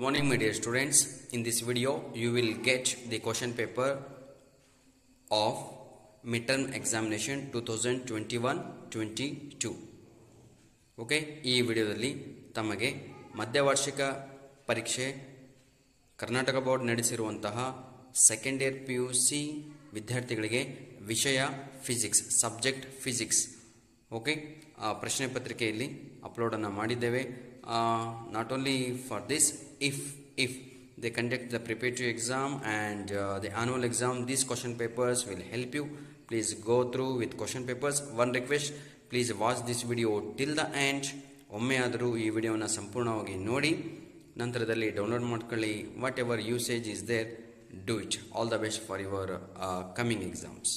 Good morning, my dear students. In this video, you will get the question paper of midterm examination 2021-22. Okay ಈ ವಿಡಿಯೋದಲ್ಲಿ ತಮಗೆ ಮಧ್ಯವಾರ್ಷಿಕ ಪರೀಕ್ಷೆ Karnataka board ನಡೆಸಿರುವಂತಹ second year P U C ವಿದ್ಯಾರ್ಥಿಗಳಿಗೆ ವಿಷಯ physics subject physics okay ಆ ಪ್ರಶ್ನೆ ಪತ್ರಿಕೆಯಲ್ಲಿ ಅಪ್ಲೋಡನ್ನು ಮಾಡಿದ್ದೇವೆ not only for this if if they conduct the preparatory exam and the annual exam these question papers will help you please go through with question papers one request please watch this video till the end ಒಮ್ಮೆ ಆದರೂ ಈ ವಿಡಿಯೋನ ಸಂಪೂರ್ಣವಾಗಿ ನೋಡಿ ನಂತರದಲ್ಲಿ download ಮಾಡ್ಕೊಳ್ಳಿ whatever usage is there do it all the best for your coming exams